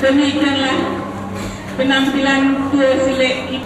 demikianlah penampilan dua selek.